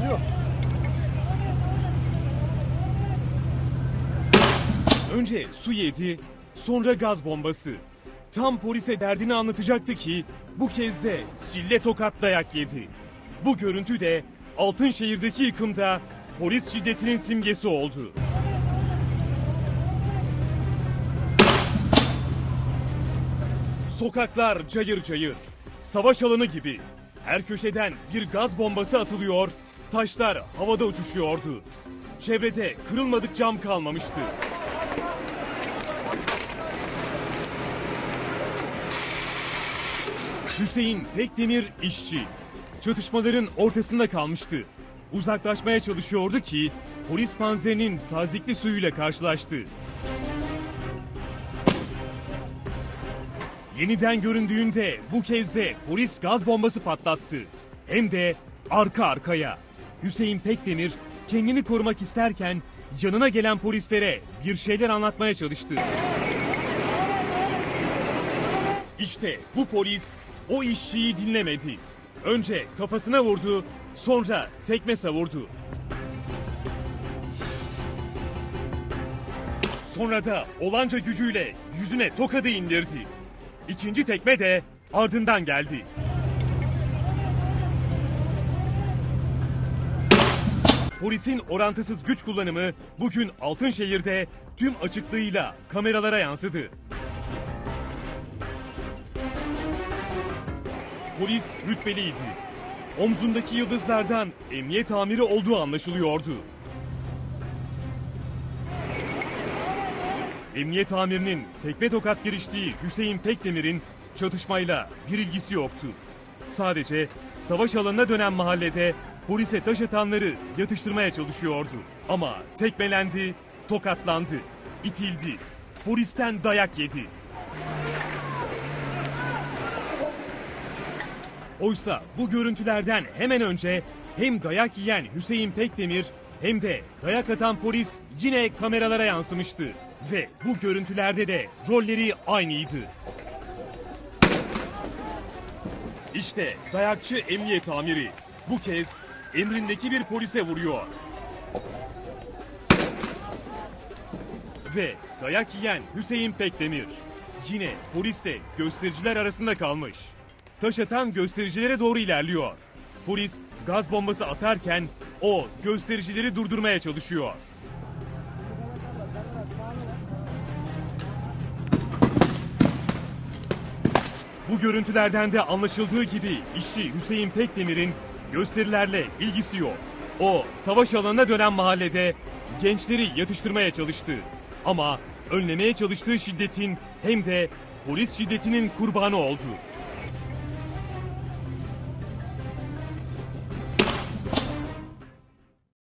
Alo. Önce su yedi, sonra gaz bombası. Tam polise derdini anlatacaktı ki bu kez de sille tokat dayak yedi. Bu görüntü de Altınşehir'deki yıkımda polis şiddetinin simgesi oldu. Sokaklar cayır cayır. Savaş alanı gibi. Her köşeden bir gaz bombası atılıyor, taşlar havada uçuşuyordu. Çevrede kırılmadık cam kalmamıştı. Hüseyin Pekdemir işçi. Çatışmaların ortasında kalmıştı. Uzaklaşmaya çalışıyordu ki polis panzerinin tazikli suyuyla karşılaştı. Yeniden göründüğünde bu kez de polis gaz bombası patlattı. Hem de arka arkaya. Hüseyin Pekdemir kendini korumak isterken yanına gelen polislere bir şeyler anlatmaya çalıştı. İşte bu polis o işçiyi dinlemedi. Önce kafasına vurdu, sonra tekme savurdu. Sonra da olanca gücüyle yüzüne tokadı indirdi. İkinci tekme de ardından geldi. Polisin orantısız güç kullanımı bugün Altınşehir'de tüm açıklığıyla kameralara yansıdı. Polis rütbeliydi. Omzundaki yıldızlardan emniyet amiri olduğu anlaşılıyordu. Emniyet amirinin tekme tokat giriştiği Hüseyin Pekdemir'in çatışmayla bir ilgisi yoktu. Sadece savaş alanına dönen mahallede polise taş atanları yatıştırmaya çalışıyordu. Ama tekmelendi, tokatlandı, itildi, polisten dayak yedi. Oysa bu görüntülerden hemen önce hem dayak yiyen Hüseyin Pekdemir hem de dayak atan polis yine kameralara yansımıştı. Ve bu görüntülerde de rolleri aynıydı. İşte dayakçı emniyet amiri bu kez emrindeki bir polise vuruyor. Ve dayak yiyen Hüseyin Pekdemir yine polisle göstericiler arasında kalmış. Taş atan göstericilere doğru ilerliyor. Polis gaz bombası atarken o göstericileri durdurmaya çalışıyor. Bu görüntülerden de anlaşıldığı gibi işçi Hüseyin Pekdemir'in gösterilerle ilgisi yok. O savaş alanına dönen mahallede gençleri yatıştırmaya çalıştı. Ama önlemeye çalıştığı şiddetin hem de polis şiddetinin kurbanı oldu.